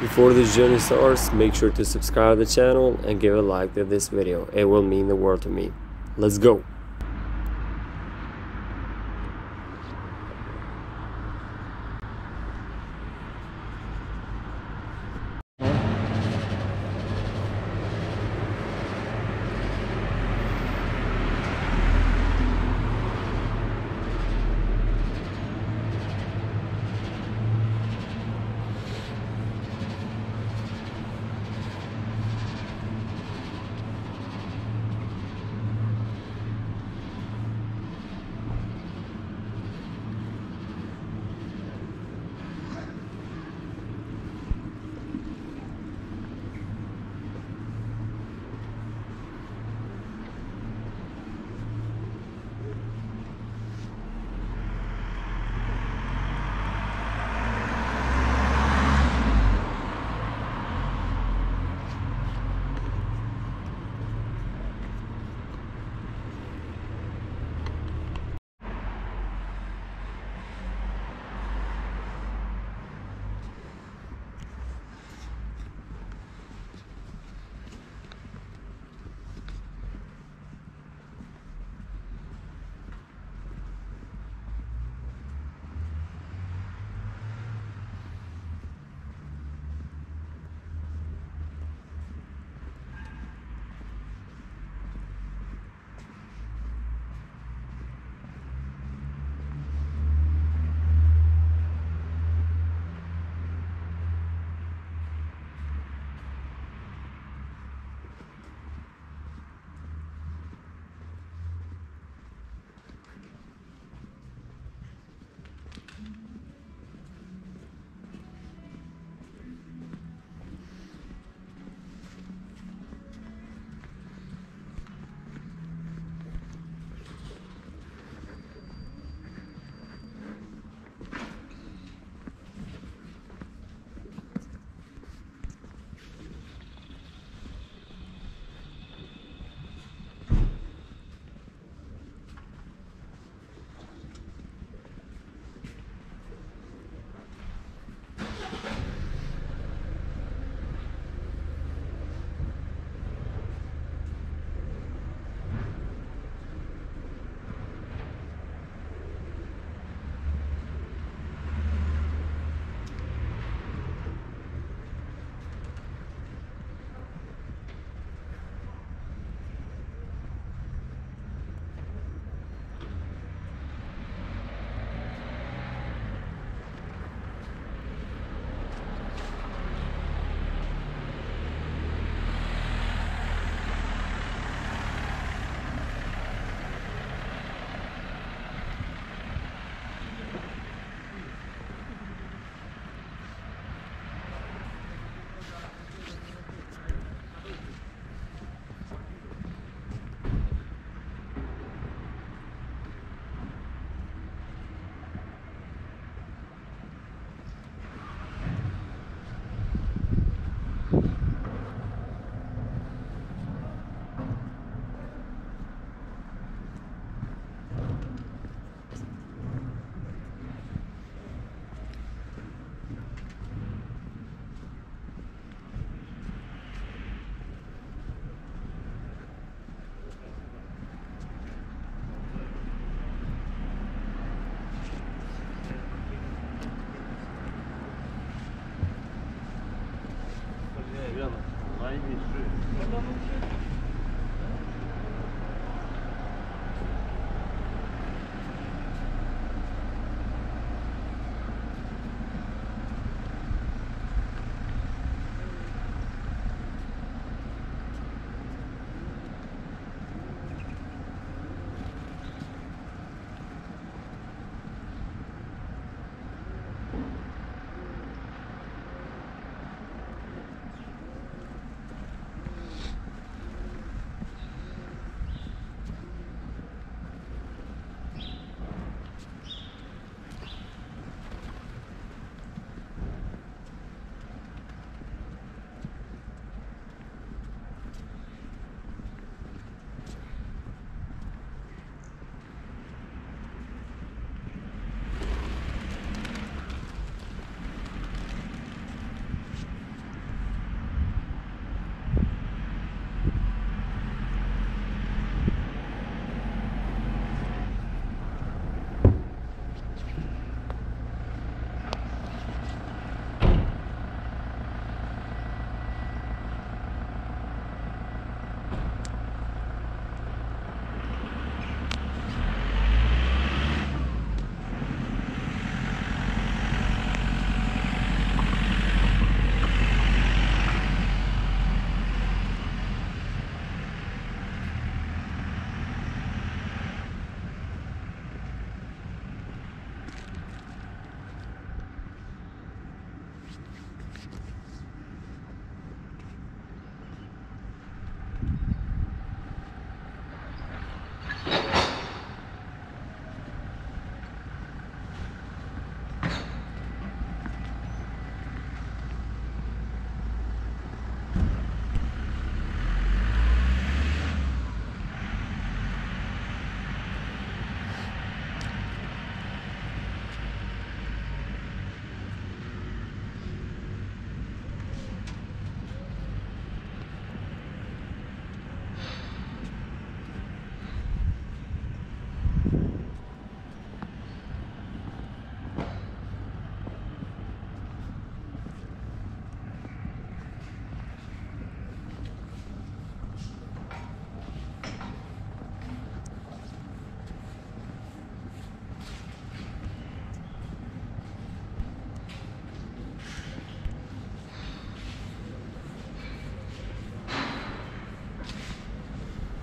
Before this journey starts, make sure to subscribe to the channel and give a like to this video. It will mean the world to me. Let's go!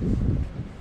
何?